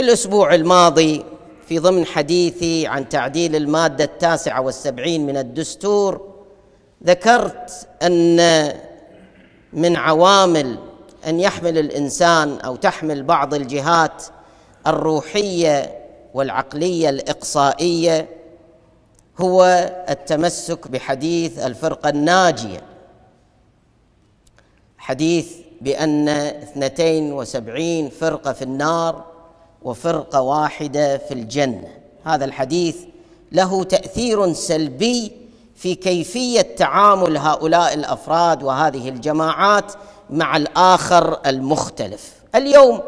الأسبوع الماضي في ضمن حديثي عن تعديل المادة التاسعة والسبعين من الدستور ذكرت أن من عوامل أن يحمل الإنسان أو تحمل بعض الجهات الروحية والعقلية الإقصائية هو التمسك بحديث الفرقة الناجية. حديث اثنتين وسبعين فرقة في النار وفرقة واحدة في الجنة. هذا الحديث له تأثير سلبي في كيفية تعامل هؤلاء الأفراد وهذه الجماعات مع الآخر المختلف. اليوم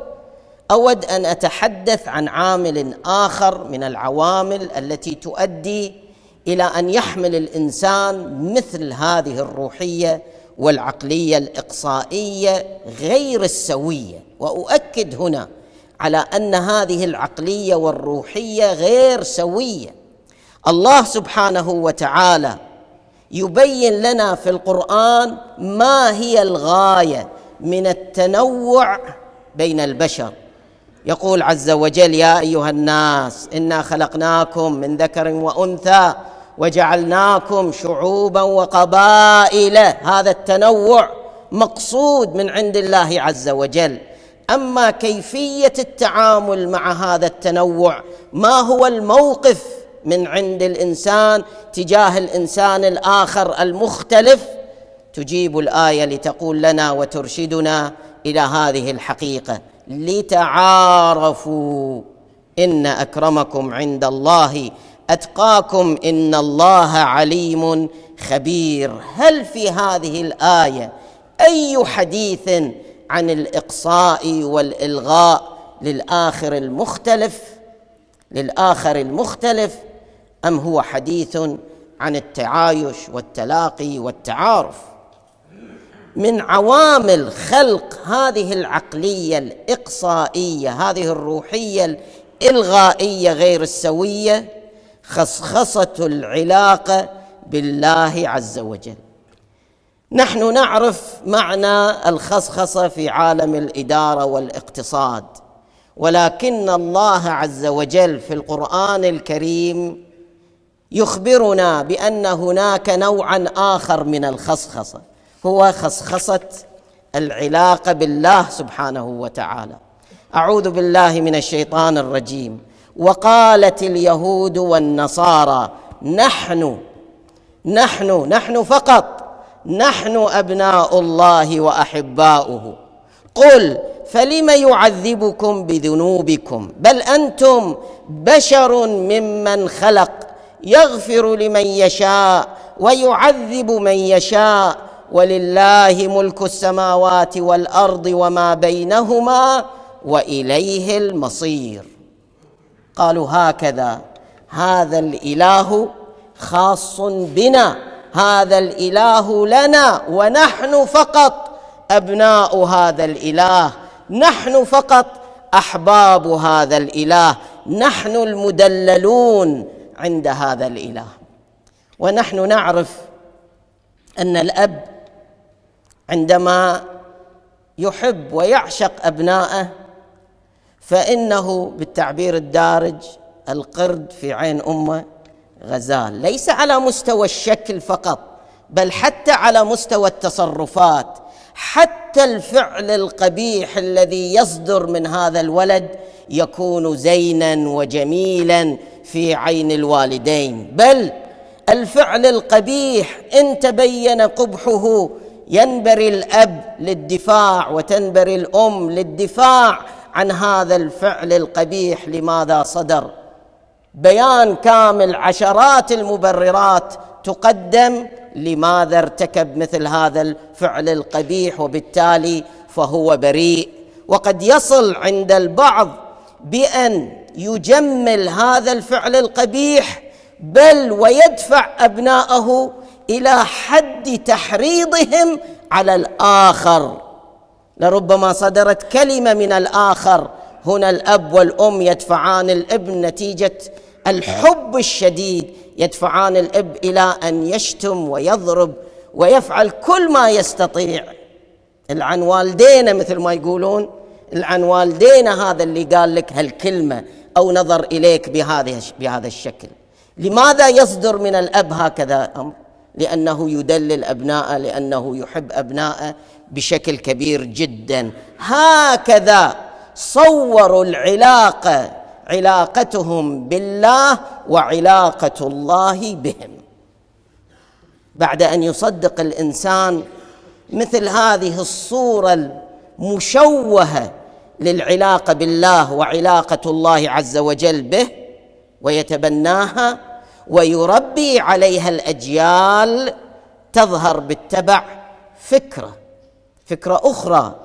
أود أن أتحدث عن عامل آخر من العوامل التي تؤدي إلى أن يحمل الإنسان مثل هذه الروحية والعقلية الإقصائية غير السوية. وأؤكد هنا على أن هذه العقلية والروحية غير سوية. الله سبحانه وتعالى يبين لنا في القرآن ما هي الغاية من التنوع بين البشر. يقول عز وجل يا أيها الناس إنا خلقناكم من ذكر وأنثى وجعلناكم شعوبا وقبائل. هذا التنوع مقصود من عند الله عز وجل. أما كيفية التعامل مع هذا التنوع ما هو الموقف من عند الإنسان تجاه الإنسان الآخر المختلف؟ تجيب الآية لتقول لنا وترشدنا إلى هذه الحقيقة لتعارفوا إن أكرمكم عند الله أتقاكم إن الله عليم خبير. هل في هذه الآية أي حديث عن الإقصاء والإلغاء للآخر المختلف للآخر المختلف أم هو حديث عن التعايش والتلاقي والتعارف؟ من عوامل خلق هذه العقلية الإقصائية هذه الروحية الإلغائية غير السوية خصخصة العلاقة بالله عز وجل. نحن نعرف معنى الخصخصة في عالم الإدارة والاقتصاد. ولكن الله عز وجل في القرآن الكريم يخبرنا بأن هناك نوعا آخر من الخصخصة. هو خصخصة العلاقة بالله سبحانه وتعالى. أعوذ بالله من الشيطان الرجيم. وقالت اليهود والنصارى نحن نحن نحن فقط نحن أبناء الله وأحباؤه. قل فلم يعذبكم بذنوبكم؟ بل أنتم بشر ممن خلق. يغفر لمن يشاء ويعذب من يشاء. ولله ملك السماوات والأرض وما بينهما وإليه المصير. قالوا هكذا هذا الإله خاص بنا. هذا الإله لنا ونحن فقط أبناء هذا الإله. نحن فقط أحباب هذا الإله. نحن المدللون عند هذا الإله. ونحن نعرف أن الأب عندما يحب ويعشق أبنائه فإنه بالتعبير الدارج القرد في عين أمه غزال ليس على مستوى الشكل فقط بل حتى على مستوى التصرفات. حتى الفعل القبيح الذي يصدر من هذا الولد يكون زينا وجميلا في عين الوالدين. بل الفعل القبيح إن تبين قبحه ينبري الأب للدفاع وتنبري الأم للدفاع عن هذا الفعل القبيح. لماذا صدر؟ بيان كامل عشرات المبررات تقدم لماذا ارتكب مثل هذا الفعل القبيح وبالتالي فهو بريء. وقد يصل عند البعض بأن يجمل هذا الفعل القبيح بل ويدفع أبناءه إلى حد تحريضهم على الآخر. لربما صدرت كلمة من الآخر هنا الأب والأم يدفعان الإبن نتيجة الحب الشديد يدفعان الإب إلى أن يشتم ويضرب ويفعل كل ما يستطيع. العن والدينا مثل ما يقولون عن والدينا هذا اللي قال لك هالكلمة أو نظر إليك بهذا بهذا الشكل. لماذا يصدر من الأب هكذا أمر لأنه يدلل أبناءه لأنه يحب أبناءه بشكل كبير جدا. هكذا صوروا العلاقة علاقتهم بالله وعلاقة الله بهم. بعد أن يصدق الإنسان مثل هذه الصورة المشوهة للعلاقة بالله وعلاقة الله عز وجل به ويتبناها ويربي عليها الأجيال تظهر بالتبع فكرة فكرة أخرى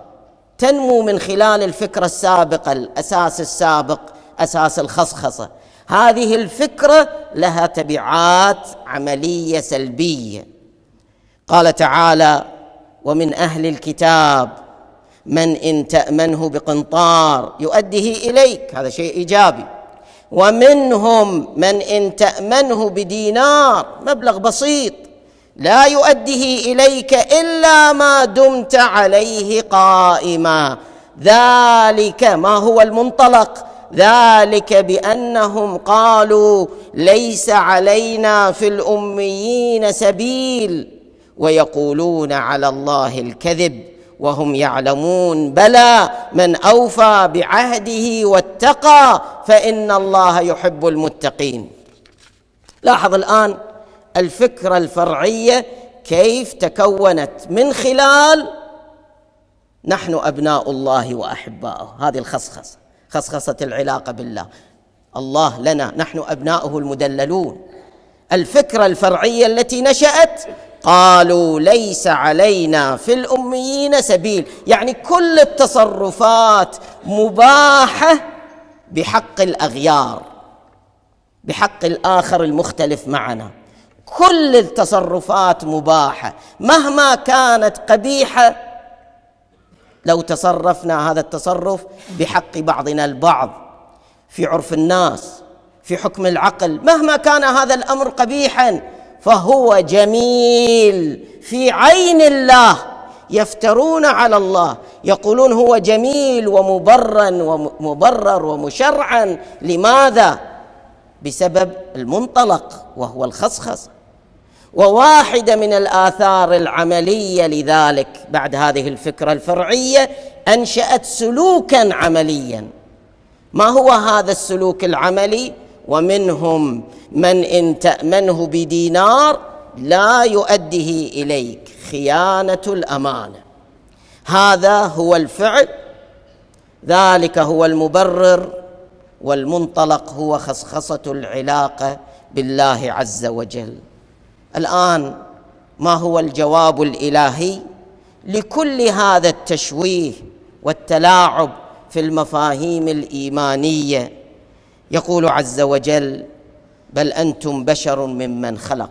تنمو من خلال الفكرة السابقة الأساس السابق أساس الخصخصة. هذه الفكرة لها تبعات عملية سلبية. قال تعالى ومن أهل الكتاب من إن تأمنه بقنطار يؤديه إليك. هذا شيء إيجابي. ومنهم من إن تأمنه بدينار. مبلغ بسيط. لا يؤديه إليك إلا ما دمت عليه قائما. ذلك ما هو المنطلق. ذلك بأنهم قالوا ليس علينا في الأميين سبيل. ويقولون على الله الكذب وهم يعلمون. بلى من أوفى بعهده واتقى فإن الله يحب المتقين. لاحظ الآن الفكرة الفرعية كيف تكونت من خلال نحن أبناء الله وأحباؤه. هذه الخصخصة خصخصة العلاقة بالله. الله لنا نحن أبناؤه المدللون. الفكرة الفرعية التي نشأت قالوا ليس علينا في الأميين سبيل. يعني كل التصرفات مباحة بحق الأغيار بحق الآخر المختلف معنا. كل التصرفات مباحة مهما كانت قبيحة لو تصرفنا هذا التصرف بحق بعضنا البعض في عرف الناس في حكم العقل مهما كان هذا الأمر قبيحا فهو جميل في عين الله يفترون على الله يقولون هو جميل ومبرا ومبرر ومشرعا لماذا؟ بسبب المنطلق وهو الخصخص. وواحده من الآثار العملية لذلك بعد هذه الفكرة الفرعية أنشأت سلوكا عمليا. ما هو هذا السلوك العملي؟ ومنهم من إن تأمنه بدينار لا يؤديه إليك خيانة الأمانة. هذا هو الفعل ذلك هو المبرر والمنطلق هو خصخصة العلاقة بالله عز وجل. الآن ما هو الجواب الإلهي؟ لكل هذا التشويه والتلاعب في المفاهيم الإيمانية. يقول عز وجل بل أنتم بشر ممن خلق.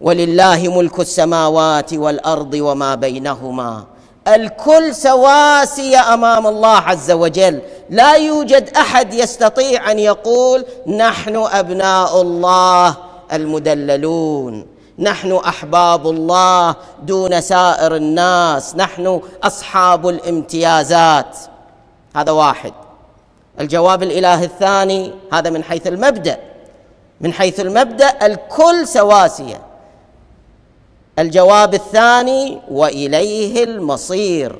ولله ملك السماوات والأرض وما بينهما. الكل سواسي أمام الله عز وجل. لا يوجد أحد يستطيع أن يقول نحن أبناء الله المدللون. نحن أحباب الله دون سائر الناس. نحن أصحاب الامتيازات. هذا واحد. الجواب الإلهي الثاني هذا من حيث المبدأ. من حيث المبدأ الكل سواسية. الجواب الثاني وإليه المصير.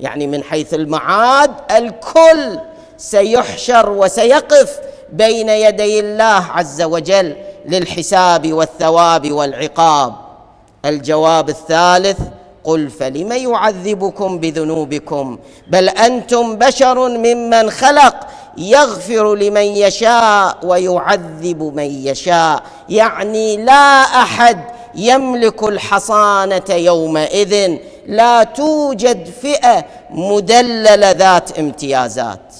يعني من حيث المعاد الكل سيحشر وسيقف بين يدي الله عز وجل. للحساب والثواب والعقاب. الجواب الثالث قل فلم يعذبكم بذنوبكم؟ بل أنتم بشر ممن خلق يغفر لمن يشاء ويعذب من يشاء. يعني لا أحد يملك الحصانة يومئذ. لا توجد فئة مدللة ذات امتيازات.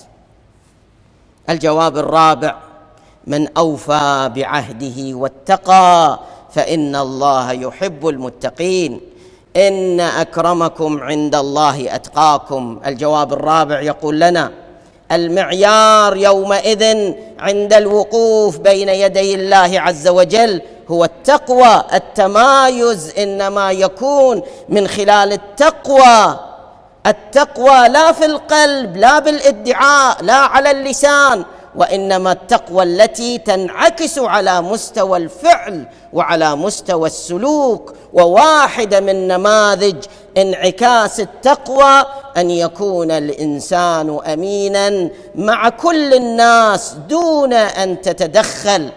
الجواب الرابع من أوفى بعهده واتقى فإن الله يحب المتقين. إن أكرمكم عند الله أتقاكم. الجواب الرابع يقول لنا المعيار يومئذ عند الوقوف بين يدي الله عز وجل هو التقوى التمايز إنما يكون من خلال التقوى. التقوى لا في القلب لا بالادعاء لا على اللسان وإنما التقوى التي تنعكس على مستوى الفعل وعلى مستوى السلوك وواحده من نماذج انعكاس التقوى أن يكون الإنسان أمينا مع كل الناس دون أن تتدخل.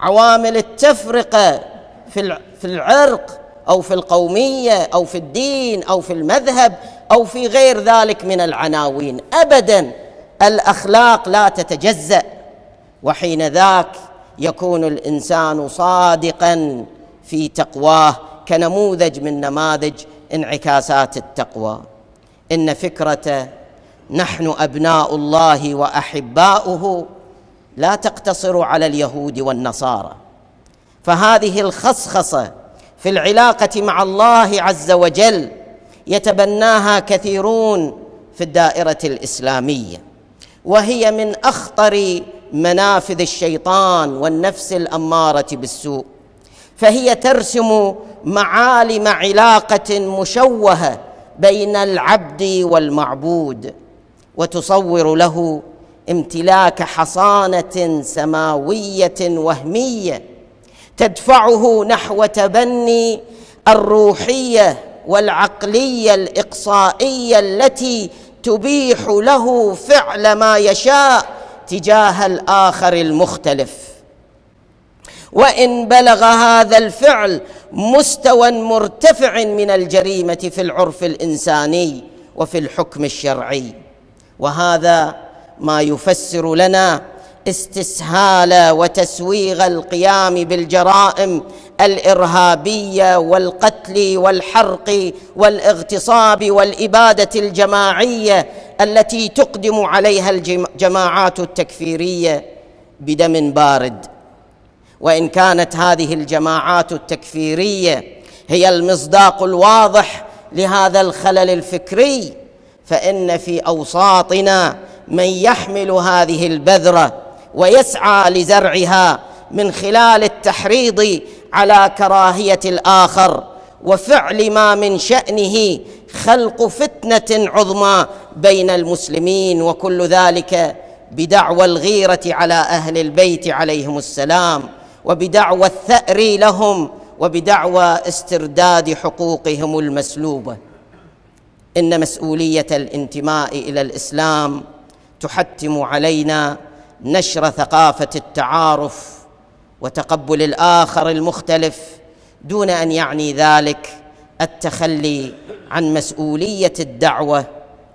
عوامل التفرقة في العرق أو في القومية أو في الدين أو في المذهب أو في غير ذلك من العناوين. ابدا. الأخلاق لا تتجزأ وحين ذاك يكون الإنسان صادقا في تقواه كنموذج من نماذج انعكاسات التقوى. إن فكرة نحن أبناء الله وأحباؤه لا تقتصر على اليهود والنصارى. فهذه الخصخصة في العلاقة مع الله عز وجل يتبناها كثيرون في الدائرة الإسلامية. وهي من أخطر منافذ الشيطان والنفس الأمارة بالسوء. فهي ترسم معالم علاقة مشوهة بين العبد والمعبود وتصور له امتلاك حصانة سماوية وهمية تدفعه نحو تبني الروحية والعقلية الإقصائية التي تبيح له فعل ما يشاء تجاه الآخر المختلف. وإن بلغ هذا الفعل مستوى مرتفع من الجريمة في العرف الإنساني وفي الحكم الشرعي. وهذا ما يفسر لنا استسهال وتسويغ القيام بالجرائم الإرهابية والقتل والحرق والاغتصاب والإبادة الجماعية التي تقدم عليها الجماعات التكفيرية بدم بارد. وإن كانت هذه الجماعات التكفيرية هي المصداق الواضح لهذا الخلل الفكري فإن في أوساطنا من يحمل هذه البذرة ويسعى لزرعها من خلال التحريض على كراهية الآخر وفعل ما من شأنه خلق فتنة عظمى بين المسلمين وكل ذلك بدعوى الغيرة على أهل البيت عليهم السلام وبدعوى الثأر لهم وبدعوى استرداد حقوقهم المسلوبة. إن مسؤولية الانتماء إلى الإسلام تحتم علينا نشر ثقافة التعارف وتقبل الآخر المختلف دون أن يعني ذلك التخلي عن مسؤولية الدعوة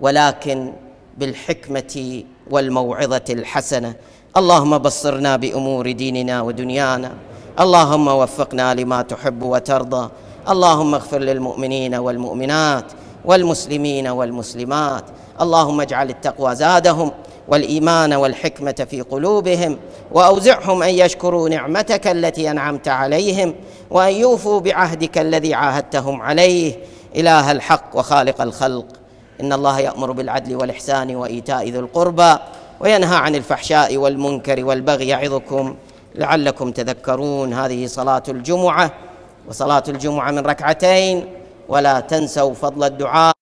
ولكن بالحكمة والموعظة الحسنة. اللهم بصرنا بأمور ديننا ودنيانا. اللهم وفقنا لما تحب وترضى. اللهم اغفر للمؤمنين والمؤمنات والمسلمين والمسلمات. اللهم اجعل التقوى زادهم. والإيمان والحكمة في قلوبهم وأوزعهم أن يشكروا نعمتك التي أنعمت عليهم وأن يوفوا بعهدك الذي عاهدتهم عليه. إله الحق وخالق الخلق. إن الله يأمر بالعدل والإحسان وإيتاء ذي القربى وينهى عن الفحشاء والمنكر والبغي يعظكم لعلكم تذكرون. هذه صلاة الجمعة وصلاة الجمعة من ركعتين ولا تنسوا فضل الدعاء.